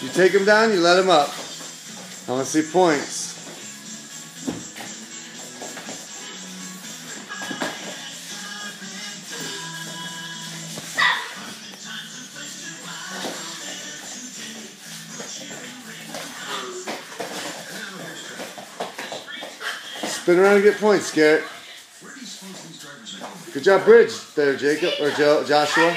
You take him down, you let him up. I want to see points. Spin around and get points, Garrett. Good job, bridge there, Jacob or jo Joshua.